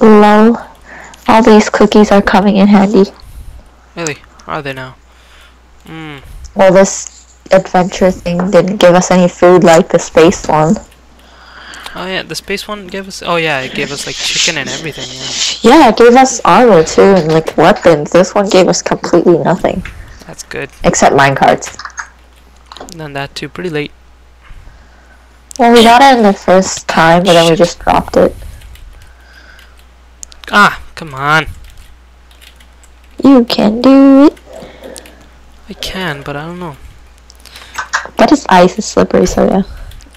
Lol. All these cookies are coming in handy. Really? Are they now? Hmm. Well, this adventure thing didn't give us any food like the space one. Oh yeah, the space one gave us. Oh yeah, it gave us like chicken and everything. Yeah, Yeah, it gave us armor too and like weapons. This one gave us completely nothing that's good. except mine minecarts. Done that too. Pretty late. Well, we got it in the first time, but then we just dropped it. Ah, come on. You can do it. I can, but I don't know. But it's ice is slippery, so yeah.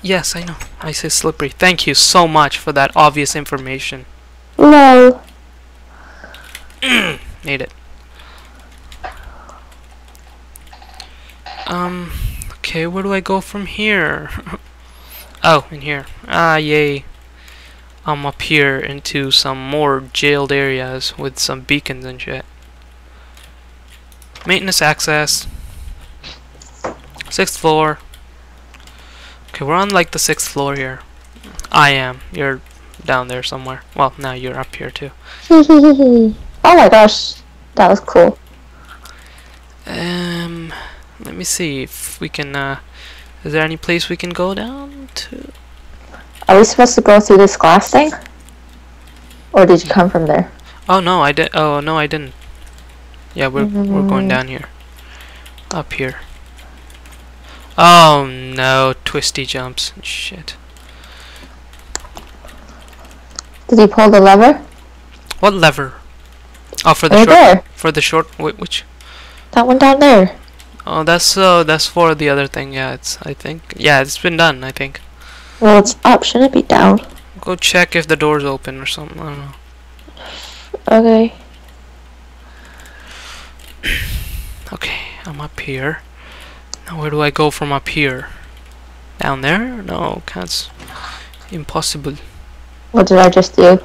Yes, I know. Ice is slippery. Thank you so much for that obvious information. Lol. Need it. Um, okay, where do I go from here? oh, in here. Ah, yay. I'm up here into some more jailed areas with some beacons and shit. Maintenance access. Sixth floor. Okay, we're on like the sixth floor here. I am. You're down there somewhere. Well, now you're up here too. oh my gosh, that was cool. Um, let me see if we can. Uh, is there any place we can go down to? Are we supposed to go through this glass thing? Or did you come from there? Oh no, I did. Oh no, I didn't. Yeah, we're we're going Mm. down here. Up here. Oh no, twisty jumps. Shit. Did you pull the lever? What lever? Oh, for the short. there. For the short. Wait, which? That one down there. Oh, that's uh, that's for the other thing. Yeah, it's. I think. Yeah, it's been done. I think. Well, it's up. Shouldn't it be down? Go check if the door's open or something. I don't know. Okay. Okay, I'm up here. Now where do I go from up here? Down there? No, can't. Impossible. What did I just do?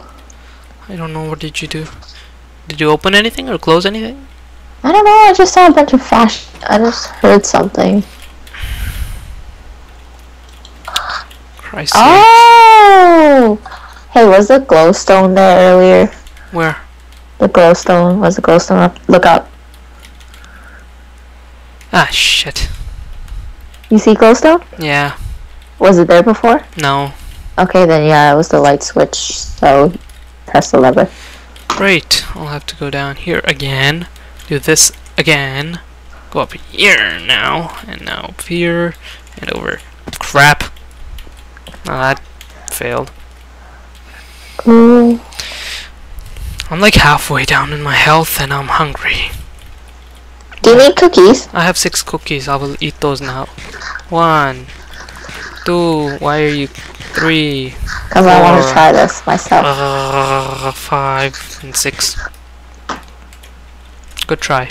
I don't know. What did you do? Did you open anything or close anything? I don't know. I just saw a bunch of flash. I just heard something. Christ. Oh! Hey, was the glowstone there earlier? Where? The glowstone. Was the glowstone up? Look up. Ah, shit. You see glowstone? Yeah. Was it there before? No. Okay, then yeah, it was the light switch. So, press the lever. Great. I'll have to go down here again. Do this again. Go up here now. And now up here. And over. Crap. Oh, that failed. Ooh. I'm like halfway down in my health and I'm hungry. Do you need cookies? I have six cookies. I will eat those now. One, two. Why are you three? Because I want to try this myself. Uh, five and six. Good try.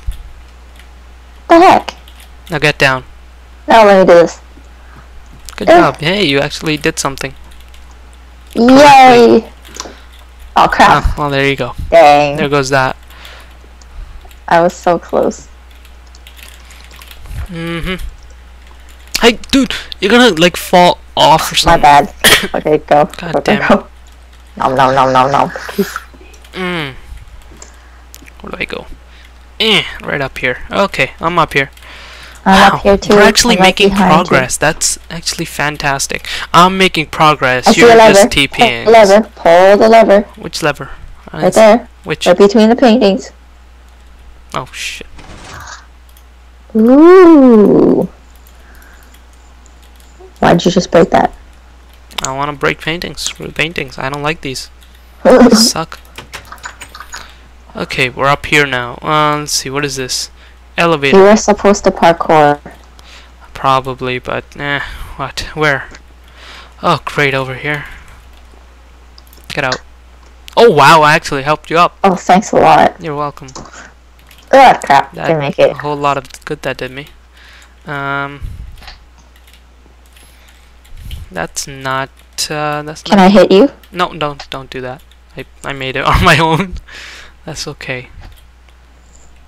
the heck? Now get down. Now let me do this. Good Ugh. job. Hey, you actually did something. Yay! Oh crap. Ah, well, there you go. Dang. There goes that. I was so close. Mm-hmm. Hey, dude, you're gonna like fall off or something. My bad. Okay, go. God go, damn go, go. Nom nom nom nom nom. Cookies. Mm. Where do I go? Eh, right up here. Okay, I'm up here. I'm Wow, here too. We're actually I'm making behind you. progress. That's actually fantastic. I'm making progress. I see You're a lever. just TPing. the lever. Pull the lever. Which lever? I Right there. Which? Right between the paintings. Oh shit. Ooh. Why'd you just break that? I want to break paintings. Screw paintings. I don't like these. They suck. Okay, we're up here now. Uh, let's see. What is this? You were supposed to parkour. Probably, but eh. What? Where? Oh, great over here. Get out. Oh wow! I actually helped you up. Oh, thanks a lot. You're welcome. Ugh, crap. That- Didn't make it. A whole lot of good that did me. Um. That's not. Uh, that's Can not. I hit you? No, don't don't do that. I I made it on my own. That's okay.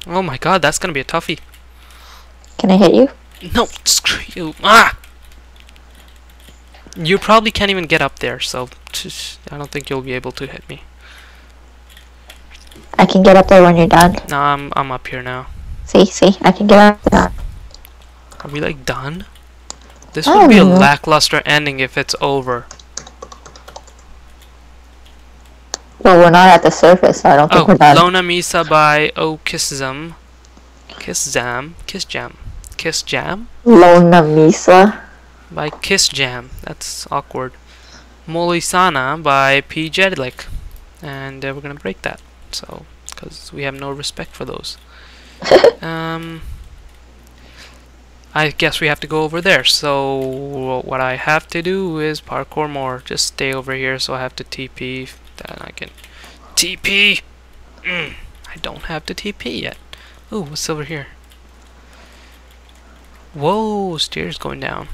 Oh my god, that's gonna be a toughie. Can I hit you? No, screw you. Ah! You probably can't even get up there, so just, I don't think you'll be able to hit me. I can get up there when you're done. No, I'm I'm up here now. See, see, I can get up there. Are we like done? This would be a know. lackluster ending if it's over. Well, we're not at the surface, so I don't think Oh, we're done. Lona Misa by Oh Kissam. Kiss Jam. Kiss Jam. Kiss Jam? Lona Misa. By Kiss Jam. That's awkward. Molisana by P. Jedlik. And uh, we're gonna break that. So, because we have no respect for those. um, I guess we have to go over there. So, what I have to do is parkour more. Just stay over here so I have to TP. Then I can TP. Mm, I don't have the TP yet. Ooh, what's over here? Whoa, stairs going down.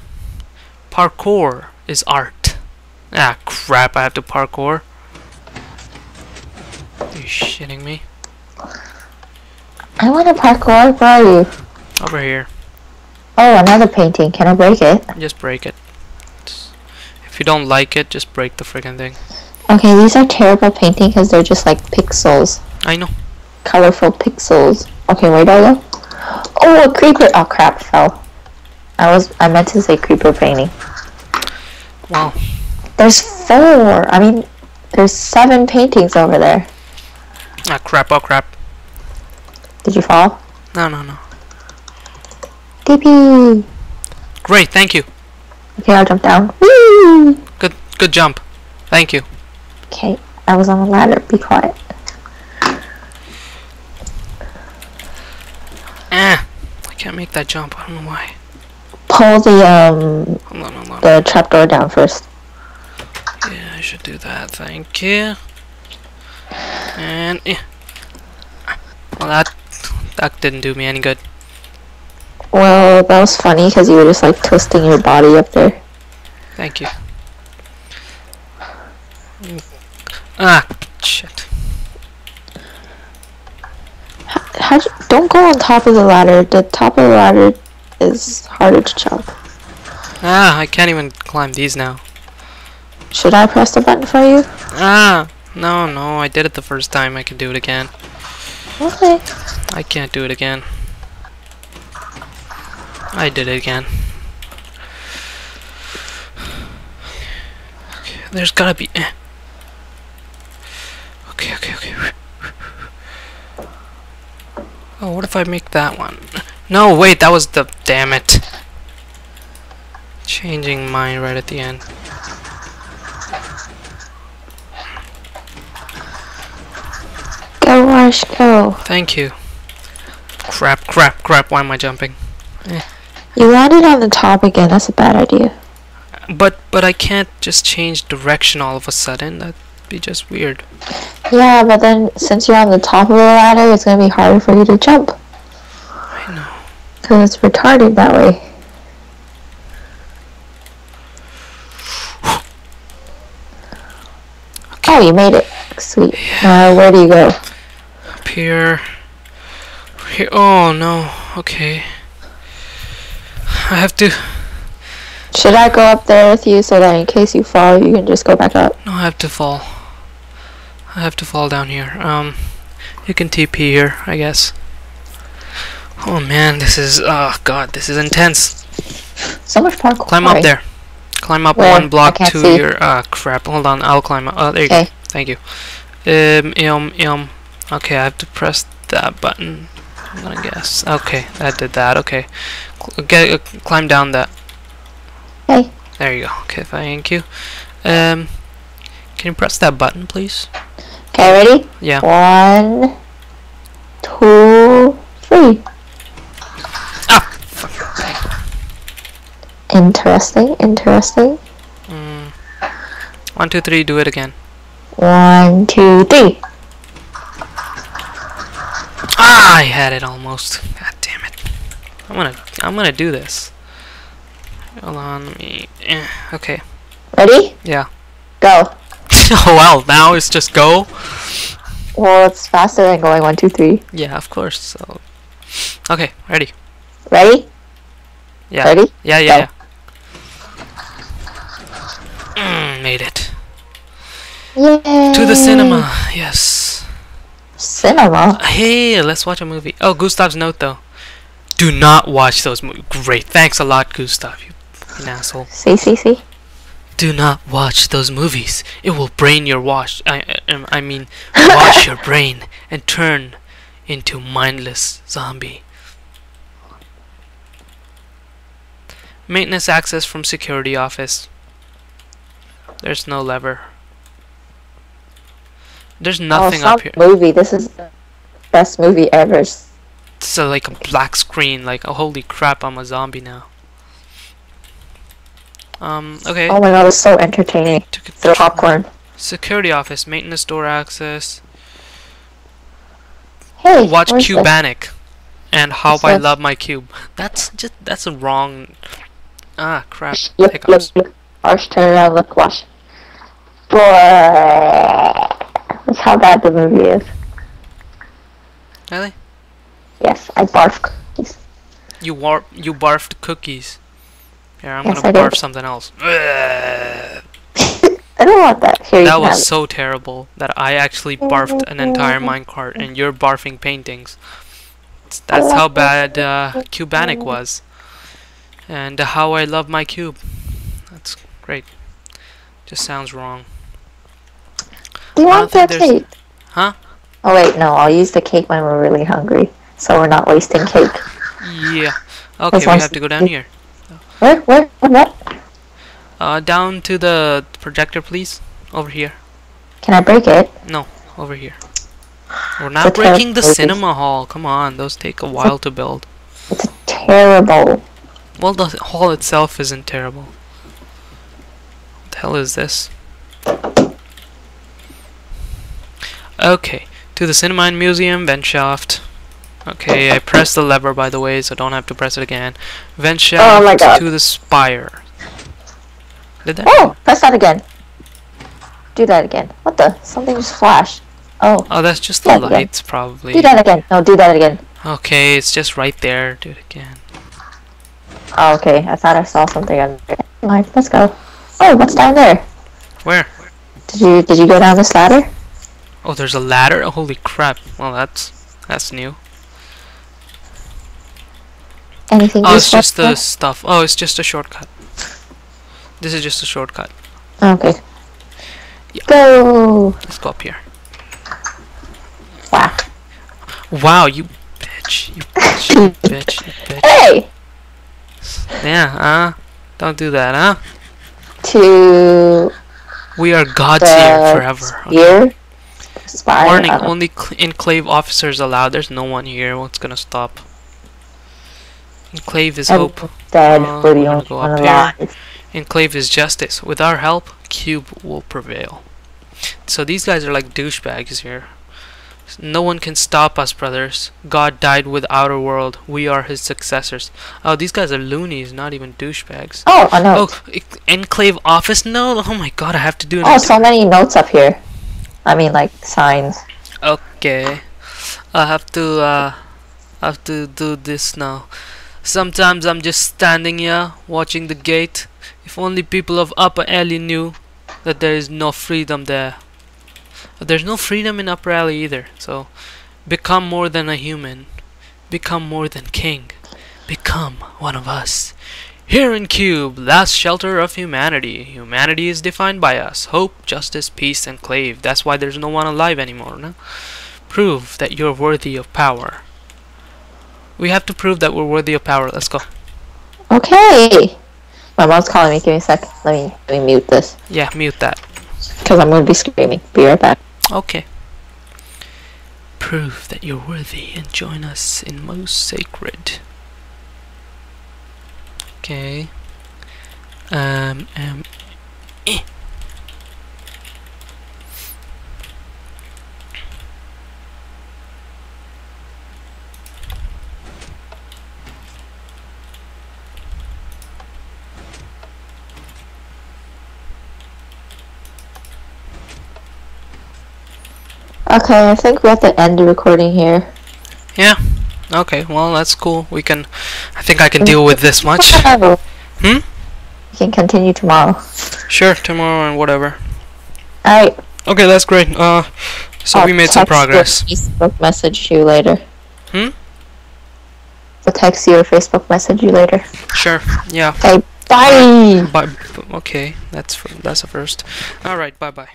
Parkour is art. Ah, crap, I have to parkour. Are you shitting me? I want to parkour. Where are you? Over here. Oh, another painting. Can I break it? Just break it. If you don't like it, just break the friggin' thing. Okay, these are terrible painting because they're just like pixels. I know. Colorful pixels. Okay, where do I go? Oh, a creeper. Oh, crap, fell. I was, I meant to say creeper painting. Wow. There's four. I mean, there's seven paintings over there. Ah, crap, oh crap. Did you fall? No, no, no. DP. Great, thank you. Okay, I'll jump down. Whee! Good, good jump. Thank you. Okay, I was on the ladder. Be quiet. Ah, I can't make that jump. I don't know why. Pull the um Hold on, hold on. the trapdoor down first. Yeah, I should do that. Thank you. And yeah. Well, that that didn't do me any good. Well, that was funny because you were just like twisting your body up there. Thank you. Mm. Ah, shit. How don't go on top of the ladder. The top of the ladder is harder to jump. Ah, I can't even climb these now. Should I press the button for you? Ah, no, no, I did it the first time. I can do it again. Okay. I can't do it again. I did it again. Okay, there's gotta be. eh. Okay, okay, okay. Oh, what if I make that one? No, wait, that was the. Damn it. Changing mine right at the end. Go, Arsh, go. Thank you. Crap, crap, crap, why am I jumping? Eh. You landed on the top again. That's a bad idea. But but I can't just change direction all of a sudden. That'd be just weird. Yeah, but then since you're on the top of the ladder, it's gonna be harder for you to jump. I know. Because it's retarded that way. Oh, you made it. Sweet. Now, where do you go? Up here. Here. Oh no. Okay. I have to. Should I go up there with you so that in case you fall, you can just go back up? No, I have to fall. I have to fall down here. Um, you can TP here, I guess. Oh man, this is. Oh god, this is intense. So much parkour. Climb up there. Climb up Where? one block to see. your. Ah, crap. Hold on. I'll climb up. Oh, there you go. Thank you. Um, um, um. Okay, I have to press that button. I'm gonna guess. Okay, that did that. Okay. Cl- get, uh, climb down that. Okay. There you go. Okay, thank you. Um, can you press that button, please? Okay, ready? Yeah. One, two, three. Ah! Interesting, interesting. Mm. One, two, three. Do it again. One, two, three. Ah! I had it almost. God damn it. I'm gonna. I'm gonna do this. Hold on. Let me. Eh, okay. Ready? Yeah. Go. oh well. Now it's just go. Well, it's faster than going one, two, three. Yeah, of course. So. Okay. Ready. Ready? Yeah. Ready? Yeah, yeah, yeah. Mm, made it. Yay! To the cinema. Yes. cinema. Hey, let's watch a movie. Oh, Gustav's note though. Do not watch those movies. Great, thanks a lot, Gustav. You fucking asshole. See, see, see. Do not watch those movies. It will brain your wash. I, I, I mean, wash your brain and turn into mindless zombie. Maintenance access from security office. There's no lever. There's oh, nothing oh, up here. movie. This is the best movie ever. A, like a black screen. Like, oh, holy crap, I'm a zombie now. Um, okay. Oh my god, it's so entertaining. The popcorn. Security office, maintenance door access. Hey, Watch where's the- Cubanic and How I? Love My Cube. That's just that's a wrong. Ah, crap. Look, Hiccups. look, look. Arsh, turn around, look, watch. Boy, that's how bad the movie is. Really? Yes, I barf cookies. You war you barfed cookies. Here, I'm Yes, gonna I did. barf something else. I don't want that. Here, That can have was so terrible that I actually barfed an entire minecart and you're barfing paintings. That's how bad uh, Cubanic was. And uh, how I love my cube. That's great. Just sounds wrong. Do you want don't that cake? Huh? Oh wait, no, I'll use the cake when we're really hungry. So we're not wasting cake. Yeah. Okay, we have to go down here. Where, where, what? Uh, down to the projector, please. Over here. Can I break it? No, over here. We're not breaking the cinema hall. Come on, those take a while to build. It's terrible. Well, the hall itself isn't terrible. What the hell is this? Okay, to the cinema and museum, vent shaft. Okay, I pressed the lever by the way, so don't have to press it again. Vent shaft Oh to the spire. Did that? Oh, press that again. Do that again. What the? Something just flashed. Oh, Oh, that's just the yeah. lights, probably. do that again. No, do that again. Okay, it's just right there. Do it again. Oh, okay. I thought I saw something under there. Alright, let's go. Oh, what's down there? Where? Did you did you go down this ladder? Oh, there's a ladder. Oh, holy crap! Well, that's that's new. Anything Oh, it's just the stuff. Oh, it's just a shortcut. This is just a shortcut. Okay. Yeah. Go. Let's go up here. Wow. Wow, you bitch! You bitch! You bitch! You bitch! Hey. Yeah, huh? Don't do that, huh? To We are gods here forever. Here. Spy. Warning: uh, Only cl- enclave officers allowed. There's no one here. What's gonna stop? Enclave is hope. Dead. Uh, we're the gonna only go one up here. alive. Enclave is justice. With our help, Cube will prevail. So these guys are like douchebags here. No one can stop us, brothers. God died with outer world. We are his successors. Oh, these guys are loonies, not even douchebags. Oh, a note. Oh, enclave office note. Oh my god, I have to do an Oh, so many notes up here. I mean, like signs. Okay. I have to uh I have to do this now. Sometimes I'm just standing here watching the gate. If only people of Upper Alley knew that there is no freedom there. But there's no freedom in Upper Alley either. So become more than a human. Become more than king. Become one of us. Here in Cube, last shelter of humanity. Humanity is defined by us. Hope, justice, peace, and clave. That's why there's no one alive anymore, no? Prove that you're worthy of power. We have to prove that we're worthy of power. Let's go. Okay. My mom's calling me. Give me a sec. Let me let me mute this Yeah, mute that. because I'm gonna be screaming. Be right back. Okay. Prove that you're worthy and join us in most sacred. Okay. Um, um, eh. Okay, I think we have to end the recording here. Yeah. Okay, well, that's cool. We can. I think I can deal with this much. Hmm? We can continue tomorrow. Sure, tomorrow and whatever. Alright. Okay, that's great. Uh, So I'll we made some text you or progress. Facebook message you later. Hmm? I'll text you or Facebook message you later. Sure. Yeah. Okay, bye. Bye. Okay, that's that's a first. All right. Bye bye.